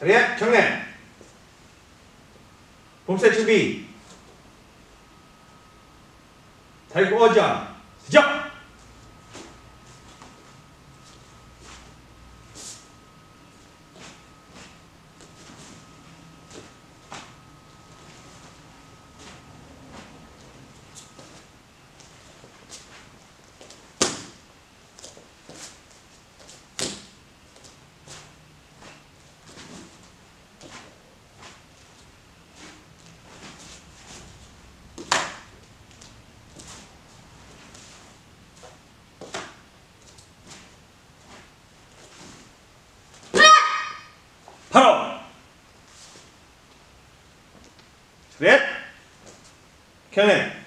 자리에 정례 봄새 준비. 다리 꼬자 시작 Clear? Come in.